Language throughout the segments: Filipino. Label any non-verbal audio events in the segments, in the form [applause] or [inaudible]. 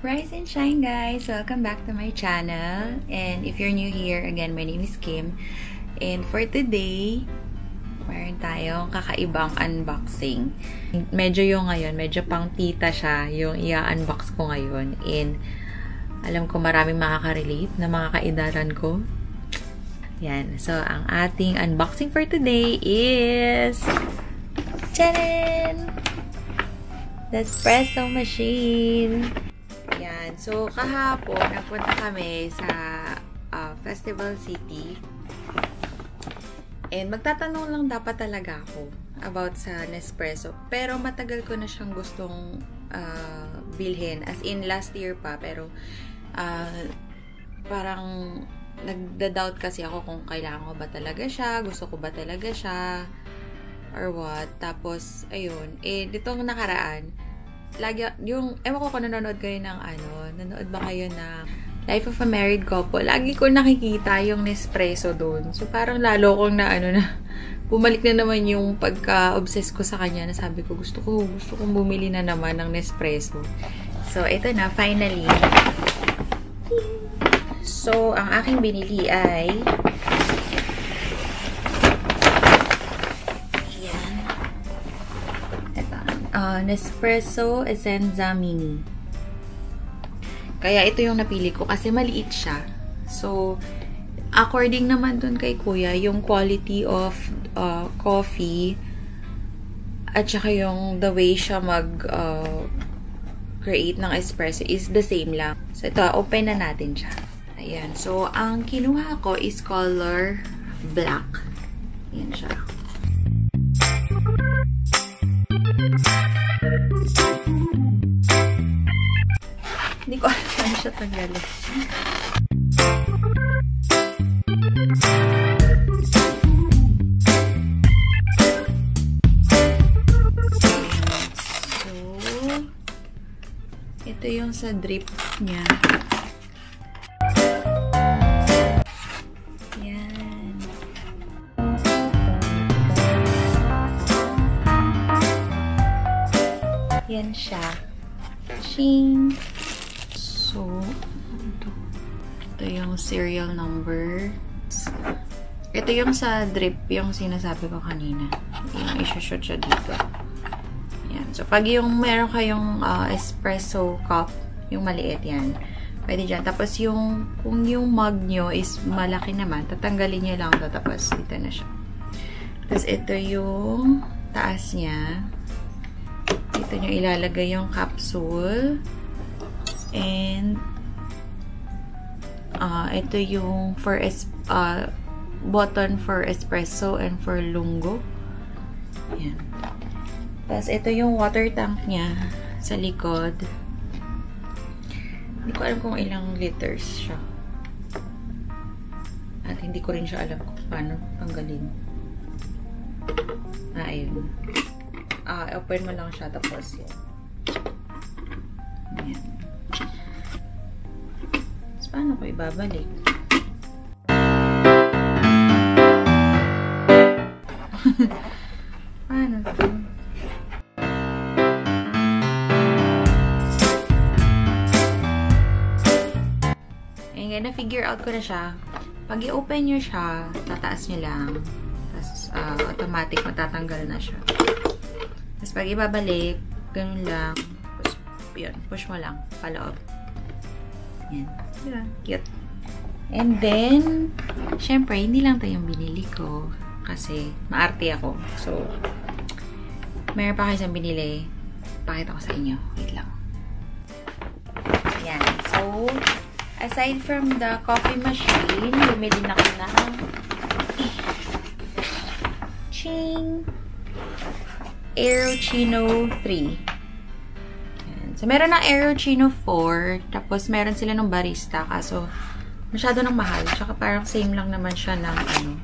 Rise and shine guys! Welcome back to my channel. And if you're new here, again, my name is Kim. And for today, meron tayong kakaibang unboxing. Medyo yung ngayon, medyo pang tita siya yung i-unbox ko ngayon. And alam ko maraming makaka-relate na mga kaidaran ko. Yan. So, ang ating unboxing for today is... Charan! The espresso machine! Yan. So, kahapon, nagpunta kami sa uh, Festival City. And magtatanong lang dapat talaga ako about sa Nespresso. Pero matagal ko na siyang gustong uh, bilhin. As in, last year pa. Pero, uh, parang nagda-doubt kasi ako kung kailangan ko ba talaga siya, gusto ko ba talaga siya, or what. Tapos, ayun. Eh, ditong nakaraan, lagi, yung, ewan ko kung nanonood kayo ng ano, nanonood ba kayo ng Life of a Married Couple, lagi ko nakikita yung Nespresso doon. So, parang lalo kong na, ano na, [laughs] bumalik na naman yung pagka-obsess ko sa kanya na sabi ko, gusto ko, gusto kong bumili na naman ng Nespresso. So, ito na, finally. So, ang aking binili ay Uh, Nespresso Essenza Mini. Kaya ito yung napili ko kasi maliit siya. So, according naman dun kay kuya, yung quality of uh, coffee at saka yung the way siya mag uh, create ng espresso is the same lang. So, ito, open na natin siya. Ayan. So, ang kinuha ko is color black. Ayan siya. Tanggalin. So, ito yung sa drip niya. Yan. Siya. Ching! So, ito. Yung serial number. Ito yung sa drip, yung sinasabi ko kanina. Yung isushoot siya dito. Yan. So, pag yung meron kayong uh, espresso cup, yung maliit yan, pwede dyan. Tapos, yung, kung yung mug nyo is malaki naman, tatanggalin nyo lang ito. Tapos, dito na siya. Tapos, ito yung taas niya. Dito nyo ilalagay yung capsule. And, uh, ito yung for es uh, button for espresso and for lungo. Yan. Tapos, ito yung water tank niya sa likod. Hindi ko alam kung ilang liters siya. At hindi ko rin siya alam kung paano tanggalin. Ah, ayun. Ah, open mo lang siya. Tapos, yan. Ayan. Paano ko ibabalik? [laughs] paano to? Ayan, na-figure out ko na siya. Pag i-open nyo siya, tataas nyo lang. Tapos, uh, automatic matatanggal na siya. Tapos, pag ibabalik, ganun lang. Tapos, yun, push mo lang, paloob. Yan. Diba? Cute. And then, syempre, hindi lang ito yung binili ko. Kasi, maarte ako. So, meron pa kayo sa binili. Pakita ko sa inyo. Wait lang. Yan. So, aside from the coffee machine, bumili na ko ng Ching! Aerochino 3. So, meron ng Aerochino 4. Tapos, meron sila ng barista. Kaso, masyado nang mahal. Tsaka parang same lang naman siya ng ano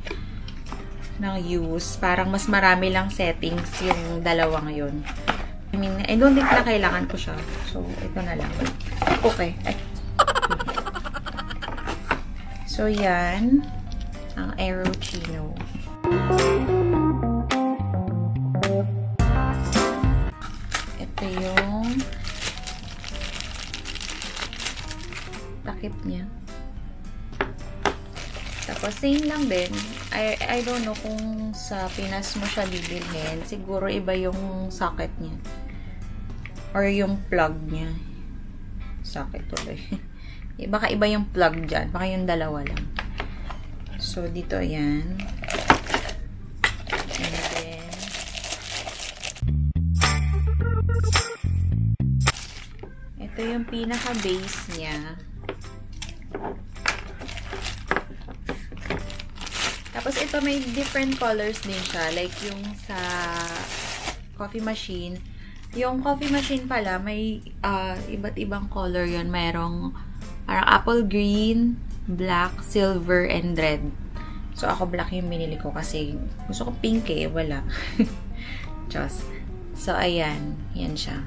ng use. Parang mas marami lang settings yung dalawa ngayon. I mean, I don't think na kailangan ko siya. So, ito na lang. Okay. Ay. So, yan. Ang Aerochino. Ito yung takip niya. Tapos, same lang din. I, I don't know kung sa Pinas mo siya bibilhin. Siguro iba yung socket niya. Or yung plug niya. Socket tuloy. [laughs] Baka iba yung plug dyan. Baka yung dalawa lang. So, dito yan. And then, ito yung pinaka-base niya. Tapos, ito may different colors din siya. Like, yung sa coffee machine. Yung coffee machine pala, may uh, iba't ibang color yun. Mayroong parang apple green, black, silver, and red. So, ako black yung binili ko kasi gusto ko pink eh. Wala. [laughs] Just. So, ayan. Yan siya.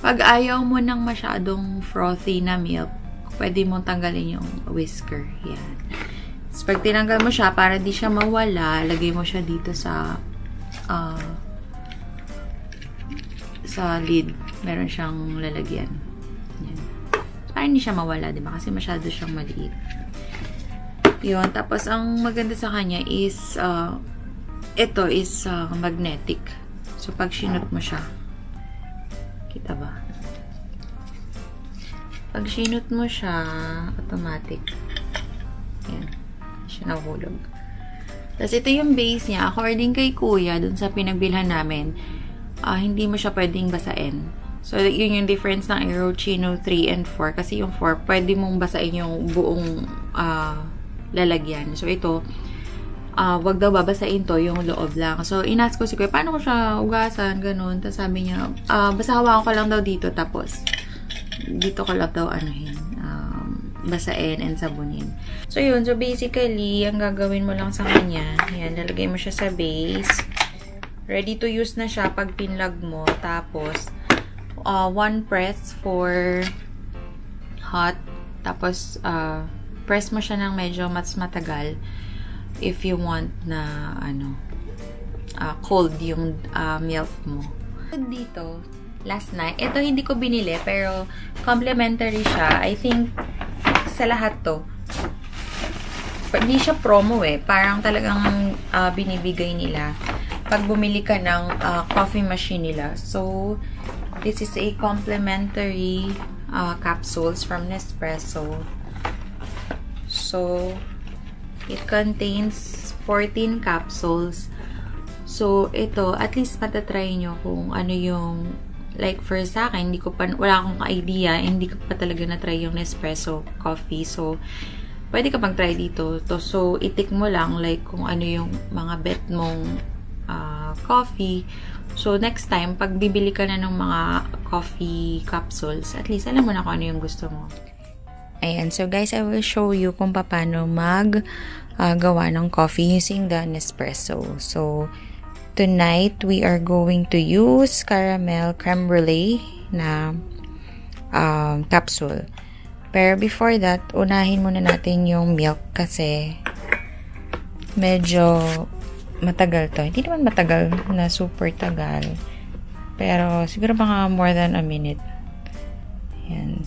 Pag ayaw mo ng masyadong frothy na milk, pwede mong tanggalin yung whisker. Yan. [laughs] Pag tinanggal mo siya, para di siya mawala, lagay mo siya dito sa uh, sa lid. Meron siyang lalagyan. Yan. Para hindi siya mawala, di ba? Kasi masyado siyang maliit. Yun. Tapos, ang maganda sa kanya is, uh, ito is uh, magnetic. So, pag sinot mo siya, kita ba? Pag sinot mo siya, automatic. Siya nahulog. Tapos, ito yung base niya. According kay kuya, dun sa pinagbilhan namin, uh, hindi mo siya pwedeng basain. So, yun yung difference ng Aerochino 3 and 4. Kasi yung 4, pwede mong basain yung buong uh, lalagyan. So, ito, uh, wag daw babasain to, yung loob lang. So, inas ko si Kuya, paano ko siya ugasan, ganun. Tapos sabi niya, uh, basta hawakan ko lang daw dito, tapos dito ko lang daw anuhin, basain and sabunin. So, yun. So, basically, ang gagawin mo lang sa kanya, yan, lalagay mo siya sa base. Ready to use na siya pag pinlog mo. Tapos, uh, one press for hot. Tapos, uh, press mo siya ng medyo mas matagal if you want na, ano, uh, cold yung uh, milk mo. Dito, last night, ito hindi ko binili, pero complimentary siya. I think, sa lahat to. Hindi siya promo eh. Parang talagang uh, binibigay nila pag bumili ka ng uh, coffee machine nila. So, this is a complimentary uh, capsules from Nespresso. So, it contains 14 capsules. So, ito, at least matatry nyo kung ano yung, like for sa akin, hindi ko pa, wala akong idea, hindi ko pa talaga na-try yung Nespresso coffee. So, pwede ka pag-try dito. To, so, itik mo lang, like, kung ano yung mga bet mong uh, coffee. So, next time, pag bibili ka na ng mga coffee capsules, at least alam mo na kung ano yung gusto mo. Ayan. So, guys, I will show you kung paano mag uh, gawa ng coffee using the Nespresso. So, tonight, we are going to use caramel creme brulee na um, capsule. Pero before that, unahin muna natin yung milk kasi medyo matagal to. Hindi naman matagal na super tagal. Pero siguro mga more than a minute. Yan.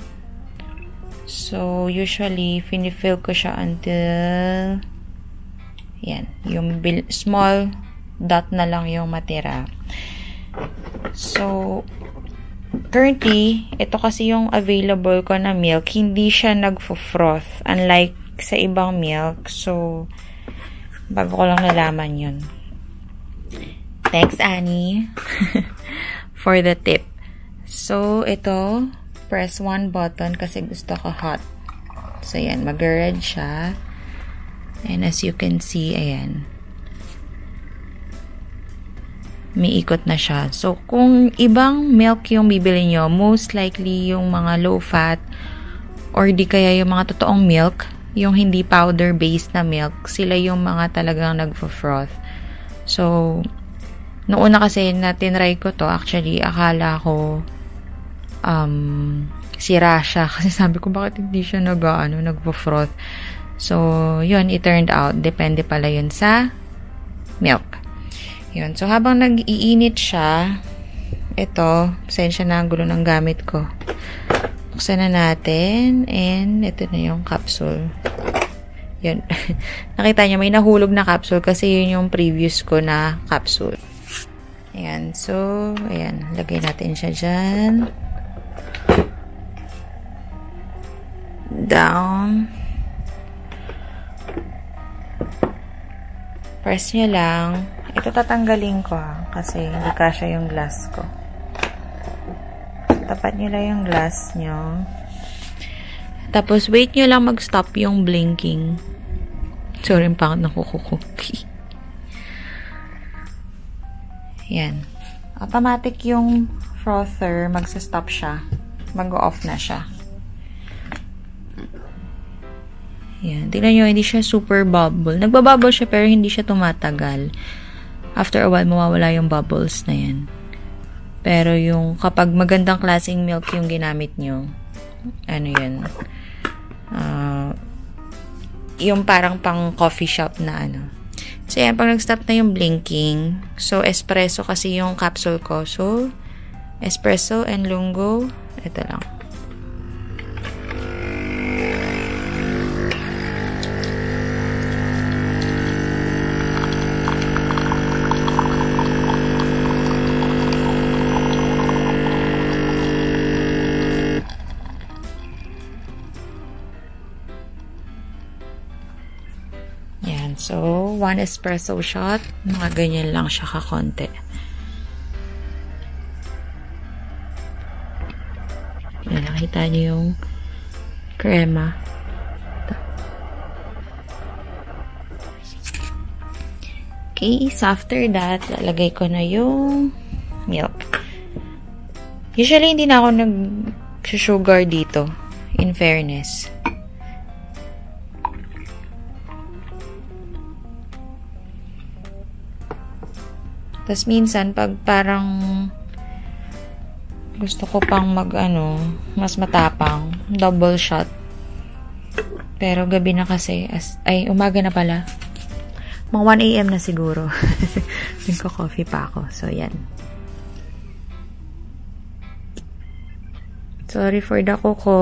So, usually, finifill ko siya until yan. Yung small dot na lang yung matira. So, currently, ito kasi yung available ko na milk. Hindi siya nagfo-froth. Unlike sa ibang milk. So, bago ko lang nalaman yun. Thanks, Annie, [laughs] for the tip. So, ito, press one button kasi gusto ko hot. So, ayan, mag-red siya. And as you can see, ayan. May ikot na siya. So, kung ibang milk yung bibili nyo, most likely yung mga low-fat or di kaya yung mga totoong milk, yung hindi powder-based na milk, sila yung mga talagang nagfo-froth. So, noon na kasi na tinry ko to, actually, akala ko um, sira siya. [laughs] Kasi sabi ko, bakit hindi siya nag, ano, nagpo-froth. So, yun, it turned out, depende pala yun sa milk. Yun. So, habang nag-iinit siya, ito, pasensya na ang gulo ng gamit ko. Buksan na natin. And, ito na yung capsule. Yun. [laughs] Nakita niyo, may nahulog na capsule kasi yun yung previous ko na capsule. Ayan. So, ayan. Lagay natin siya dyan. Down. Press nyo lang. Ito tatanggalin ko ha, kasi hindi kasha yung glass ko. Tapat nyo lang yung glass nyo. Tapos, wait nyo lang mag-stop yung blinking. Sorry, yung pangat na. Yan. Automatic yung frother, magsa-stop siya. Mag-off na siya. Yan. Tingnan nyo, hindi siya super bubble. Nagbabubble siya pero hindi siya tumatagal. After a while, mawawala yung bubbles na yan. Pero yung kapag magandang klaseng milk yung ginamit nyo, ano yun, uh, yung parang pang coffee shop na ano. So, yan, pag nag-stop na yung blinking, so, espresso kasi yung capsule ko. So, espresso and lungo, ito lang. So, one espresso shot. Mga ganyan lang siya kakonti. Yan, nakita niyo yung crema. Okay, so after that, lalagay ko na yung milk. Usually, hindi na ako nag-sugar dito, in fairness. Tapos minsan, pag parang gusto ko pang mag, ano, mas matapang, double shot. Pero gabi na kasi, as, ay, umaga na pala. Mga 1 a.m. na siguro. [laughs] Nagko-coffee pa ako. So, yan. Sorry for the coco.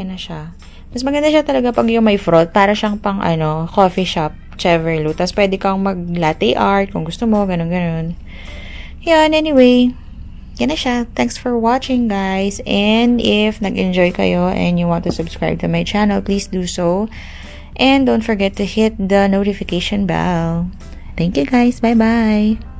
Yan na siya. Mas maganda siya talaga pag yung may froth. Para siyang pang, ano, coffee shop, Cheverlu. Tapos, pwede kang mag-latte art kung gusto mo, ganun-ganun. Yan, anyway. Yan na siya. Thanks for watching, guys. And if nag-enjoy kayo and you want to subscribe to my channel, please do so. And don't forget to hit the notification bell. Thank you, guys. Bye-bye.